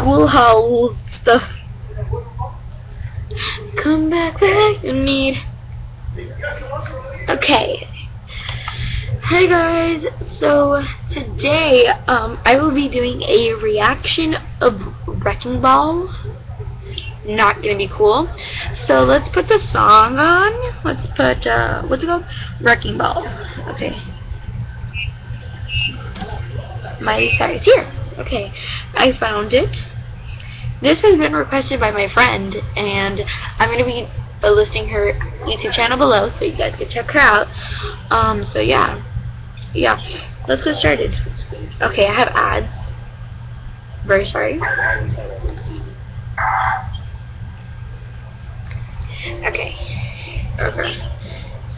schoolhouse stuff. Come back back you need. Okay. Hey guys. So today, um, I will be doing a reaction of Wrecking Ball. Not gonna be cool. So let's put the song on. Let's put uh, what's it called? Wrecking Ball. Okay. My Miley Cyrus here. Okay, I found it. This has been requested by my friend, and I'm going to be listing her YouTube channel below, so you guys can check her out. Um, so yeah, yeah, let's get started. Okay, I have ads. Very sorry. Okay. Okay.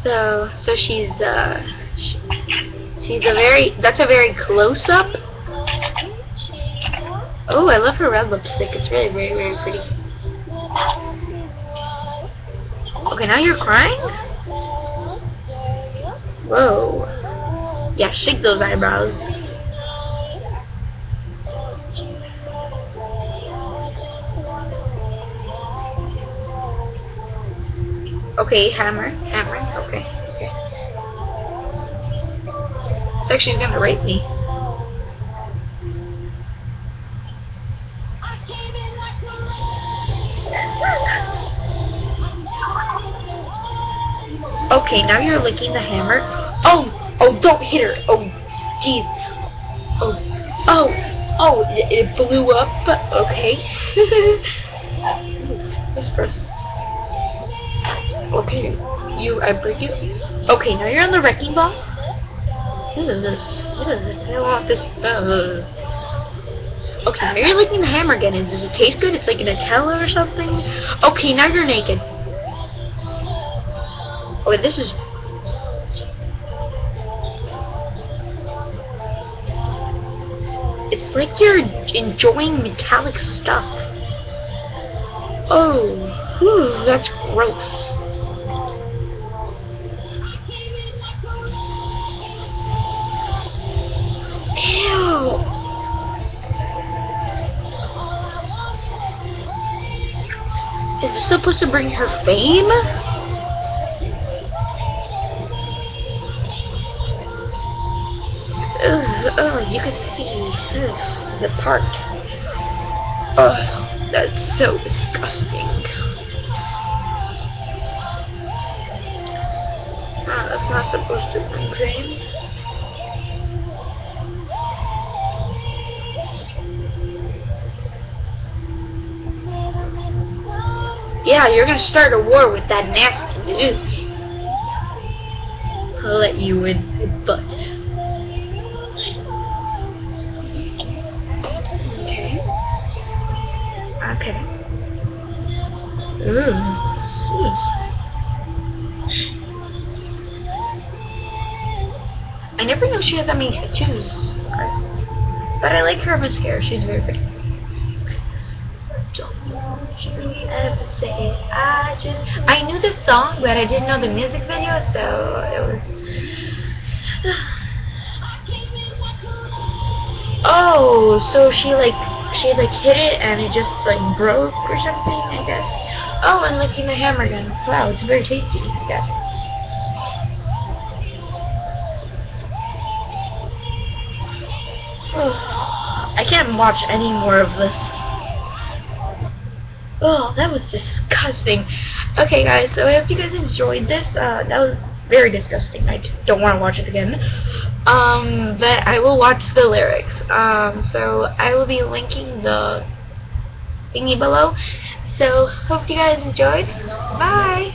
So, so she's uh, she, she's a very that's a very close up Oh, I love her red lipstick. It's really very, very pretty. Okay, now you're crying? Whoa. Yeah, shake those eyebrows. Okay, hammer, hammer, okay, okay. It's like she's gonna rape me. Okay, now you're licking the hammer. Oh, oh, don't hit her. Oh, jeez. Oh, oh, oh, it, it blew up. But okay. That's gross. Okay, you, I break it. Okay, now you're on the wrecking ball. I want this. Okay, now you're licking the hammer again. And does it taste good? It's like a Nutella or something. Okay, now you're naked. Oh, this is... It's like you're enjoying metallic stuff. Oh, whew, that's gross. Is this supposed to bring her fame? Oh, you can see hmm, the part. Oh, that's so disgusting. Oh, that's not supposed to be cream. Yeah, you're gonna start a war with that nasty dude. I'll let you win, but I never knew she had that many tattoos. But I like her mascara. She's very pretty. I just... I knew the song, but I didn't know the music video, so it was... oh, so she like she like hit it and it just like broke or something, I guess. Oh, and licking the hammer gun. Wow, it's very tasty, I guess. I can't watch any more of this. Oh, that was disgusting. Okay, guys, so I hope you guys enjoyed this. Uh, that was very disgusting. I don't want to watch it again. Um, but I will watch the lyrics. Um, so I will be linking the thingy below. So, hope you guys enjoyed. Bye!